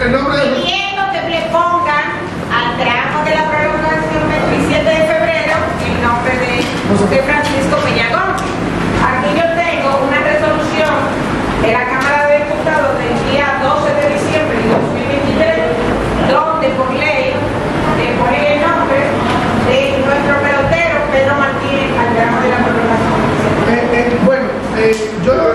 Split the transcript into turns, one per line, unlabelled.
El nombre.
Pidiendo que le pongan al tramo de la prolongación 27 de febrero el nombre de, de Francisco Peñagón. Aquí yo tengo una resolución de la Cámara de Diputados del día 12 de diciembre de 2023, donde por ley le ponen el nombre de nuestro pelotero Pedro Martínez al tramo de la prolongación.
Eh, eh, bueno, eh, yo